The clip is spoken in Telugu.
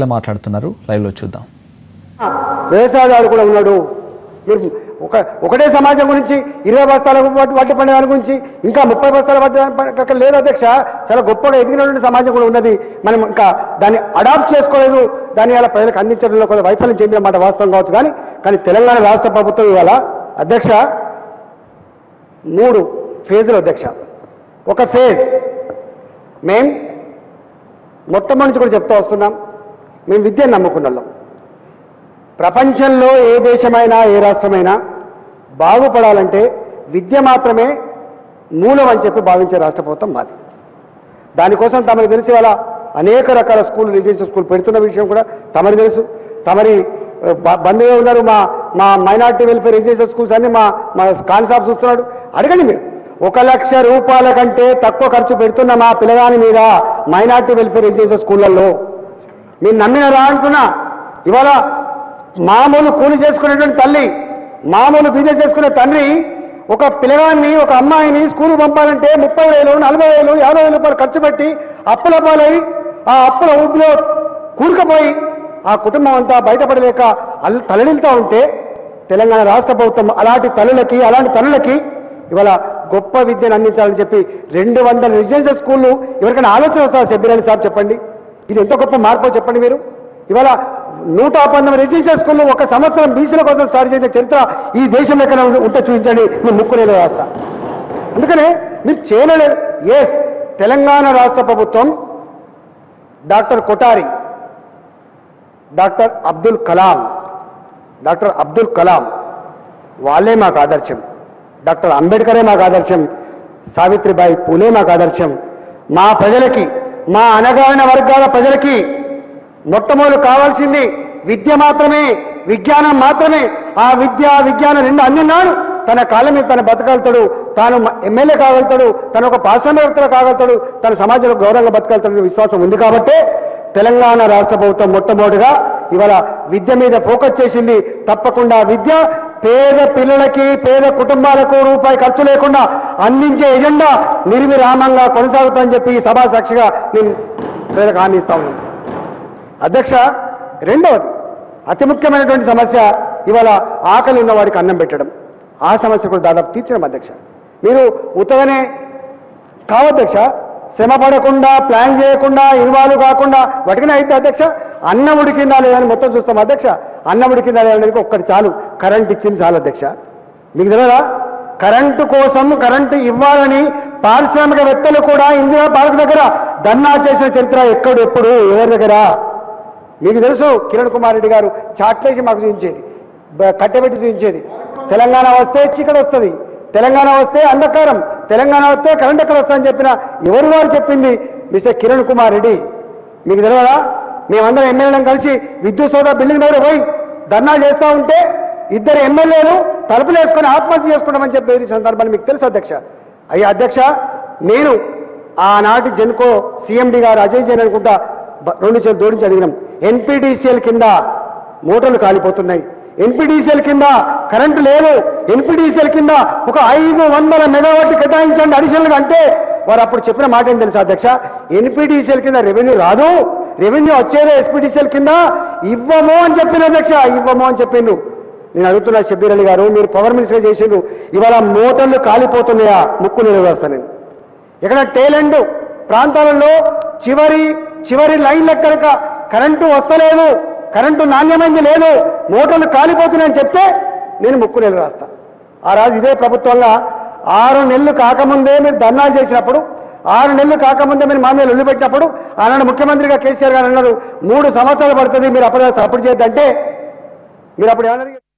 ఇలా మాట్లాడుతున్నారు. లైవ్లో చూద్దాం. వ్యవసాయదారు కూడా ఉన్నాడు. మీరు ఒక ఒకటే సమాజం గురించి ఇరవై బస్తాల వడ్డీ వడ్డీ పండే దాని గురించి ఇంకా ముప్పై బస్తాల వడ్డీ లేదు అధ్యక్ష. చాలా గొప్పగా ఎదిగినటువంటి సమాజం కూడా ఉన్నది. మనం ఇంకా దాన్ని అడాప్ట్ చేసుకోలేదు. దాన్ని అలా ప్రజలకు అందించడంలో కొంత వైఫల్యం చెందిన మాట వాస్తవం కావచ్చు కానీ కానీ తెలంగాణ రాష్ట్ర ప్రభుత్వం ఇవాళ అధ్యక్ష మూడు ఫేజులు అధ్యక్ష. ఒక ఫేజ్ మేం మొట్టమొదటి కూడా చెప్తూ వస్తున్నాం. మేము విద్యను నమ్ముకున్నాం ప్రపంచంలో ఏ దేశమైనా ఏ రాష్ట్రమైనా బాగుపడాలంటే విద్య మాత్రమే మూలం అని చెప్పి భావించే రాష్ట్ర ప్రభుత్వం మాది. దానికోసం తమకు తెలిసి అలా అనేక రకాల స్కూల్ రిజిస్టర్ స్కూల్ పెడుతున్న విషయం కూడా తమరి తెలుసు. తమరి ఆ, బంధువులు ఉన్నారు మా మా మైనార్టీ వెల్ఫేర్ రిజిస్టర్ స్కూల్స్ అన్ని మా మా కాన్సాబ్ చూస్తున్నాడు. అడగండి మీరు. ఒక లక్ష రూపాయల కంటే తక్కువ ఖర్చు పెడుతున్న మా పిల్లగాని మీద మైనార్టీ వెల్ఫేర్ రిజిస్టర్ స్కూళ్ళల్లో మీరు నమ్మినరా అంటున్నా. ఇవాళ మామూలు కూలి చేసుకునేటువంటి తల్లి మామూలు బిజినెస్ చేసుకునే తండ్రి ఒక పిల్లగాన్ని ఒక అమ్మాయిని స్కూల్ పంపాలంటే ముప్పై వేలు నలభై వేలు యాభై వేల రూపాయలు ఖర్చు పెట్టి అప్పుల పాలై ఆ అప్పుల ఊపిలో కూరుకుపోయి ఆ కుటుంబం అంతా బయటపడలేక తలడిల్తా ఉంటే తెలంగాణ రాష్ట్ర ప్రభుత్వం అలాంటి తల్లులకి అలాంటి తల్లులకి ఇవాళ గొప్ప విద్యను అందించాలని చెప్పి రెండు వందల రెసిడెన్షియల్ స్కూళ్ళు ఎవరికైనా ఆలోచన వస్తుందా సెబ్బిరాని సార్ చెప్పండి? ఇది ఎంత గొప్ప మార్పు చెప్పండి మీరు? ఇవాళ నూట పంతొమ్మిది రెసిడెన్షియల్ స్కూల్లో ఒక సంవత్సరం బీసీల కోసం స్టార్ట్ చేసిన చరిత్ర ఈ దేశం ఎక్కడ ఉంటే చూపించండి. మీరు ముక్కునేలో రాస్తా. అందుకనే మీరు చేయలేదు ఎస్ తెలంగాణ రాష్ట్ర ప్రభుత్వం doctor Kothari doctor Abdul Kalam doctor Abdul Kalam వాళ్ళే మాకు ఆదర్శం. డాక్టర్ అంబేద్కరే మాకు ఆదర్శం. సావిత్రిబాయి పూలే మాకు ఆదర్శం. మా ప్రజలకి మా అనగారిన వర్గాల ప్రజలకి మొట్టమొదలు కావాల్సింది విద్య మాత్రమే విజ్ఞానం మాత్రమే. ఆ విద్య విజ్ఞానం రెండు అందినాడు తన కాళ్ళ మీద తన బతకగలుగుతాడు. తాను ఎమ్మెల్యే కాగలుగుతాడు. తను ఒక పారిశ్రామికవేత్తలు కాగలుగుతాడు. తన సమాజంలో గౌరవంగా బతకగలుగుతాడనే విశ్వాసం ఉంది కాబట్టి తెలంగాణ రాష్ట్ర ప్రభుత్వం మొట్టమొదటిగా ఇవాళ విద్య మీద ఫోకస్ చేసింది. తప్పకుండా విద్య పేద పిల్లలకి పేద కుటుంబాలకు రూపాయి ఖర్చు లేకుండా అందించే ఎజెండా నిర్విరామంగా కొనసాగుతుందని చెప్పి ఈ సభా సాక్షిగా నేను ప్రజలకు హామీ ఇస్తా ఉన్నాను. అధ్యక్ష రెండవది అతి ముఖ్యమైనటువంటి సమస్య ఇవాళ ఆకలి ఉన్నవాడికి అన్నం పెట్టడం. ఆ సమస్య కూడా దాదాపు తీర్చడం అధ్యక్ష. మీరు ఉత్తగానే కావధ్యక్ష శ్రమ పడకుండా ప్లాన్ చేయకుండా ఇన్వాల్వ్ కాకుండా వాటికనే అయితే అధ్యక్ష? అన్నం ఉడికిందా లేదని మొత్తం చూస్తాం అధ్యక్ష. అన్నం కింద లేదని ఒక్కటి చాలు. కరెంట్ ఇచ్చింది చాలు అధ్యక్ష. మీకు తెలియదా? కరెంటు కోసం కరెంటు ఇవ్వాలని పారిశ్రామికవేత్తలు కూడా ఇందిరా పార్క్ దగ్గర ధర్నా చేసిన చరిత్ర ఎక్కడు ఎప్పుడు ఎవరి దగ్గర? మీకు తెలుసు కిరణ్ కుమార్ రెడ్డి గారు చాట్లేసి మాకు చూపించేది. కట్టెబెట్టి చూపించేది. తెలంగాణ వస్తే చీకటి వస్తుంది. తెలంగాణ వస్తే అంధకారం. తెలంగాణ వస్తే కరెంట్ ఎక్కడ వస్తుందని చెప్పిన ఎవరు వారు చెప్పింది? మిస్టర్ కిరణ్ కుమార్ రెడ్డి. మీకు తెలియదా? మేమందరం ఎమ్మెల్యేలను కలిసి విద్యుత్ సోదా బిల్డింగ్ దగ్గర పోయి ధర్నా చేస్తూ ఉంటే ఇద్దరు ఎమ్మెల్యేలు తలుపులు వేసుకొని ఆత్మహత్య చేసుకుంటామని చెప్పేది ఈ సందర్భాన్ని మీకు తెలుసు అధ్యక్ష. అయ్యా అధ్యక్ష నేను ఆనాటి జెన్కో సీఎండి గారు అజయ్ జైన్ అనుకుంటా రెండు చేతులు జోడించి అడిగినాం. ఎన్పిడిసిఎల్ కింద మోటార్లు కాలిపోతున్నాయి. ఎన్పిడిసిఎల్ కింద కరెంటు లేదు ఎన్పిడిసిఎల్ కింద ఒక ఐదు వందల మెగావాట్ కేటాయించండి అడిషనల్గా అంటే వారు అప్పుడు చెప్పిన మాట ఏం తెలుసా అధ్యక్ష? ఎన్పిడిసిఎల్ కింద రెవెన్యూ రాదు. రెవెన్యూ వచ్చేదే ఎస్పీటీసీఎల్ కింద ఇవ్వము అని చెప్పిన అధ్యక్ష ఇవ్వము అని చెప్పిండు. నేను అడుగుతున్నా షబ్బీర్ అలీ గారు మీరు పవర్ మినిస్టర్ చేసిండు. ఇవాళ మోటార్లు కాలిపోతున్నాయా? ముక్కు నిలవేస్తాను నేను. ఇక్కడ టేలెండ్ ప్రాంతాలలో చివరి చివరి లైన్ల కనుక కరెంటు వస్తలేదు కరెంటు నాణ్యమైంది లేదు మోటార్లు కాలిపోతున్నాయని చెప్తే నేను ముక్కు నెలలు రాస్తాను ఆ రాజు ఇదే ప్రభుత్వంగా ఆరు నెలలు కాకముందే మీరు ధర్నాలు చేసినప్పుడు ఆరు నెలలు కాకముందే మీరు మా మీద లొల్లి పెట్టినప్పుడు ఆనాడు ముఖ్యమంత్రిగా కేసీఆర్ గారు అన్నారు మూడు సంవత్సరాలు పడుతుంది మీరు అప్పుడు సపోర్ట్ చేయొద్దంటే. మీరు అప్పుడు ఏమన్నారు